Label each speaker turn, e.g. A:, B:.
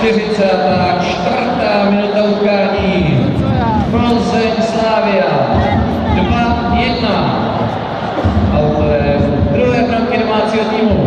A: 44. minuta utkání. Plzeň Slávia 2-1. Autorem druhé branky domácího týmu.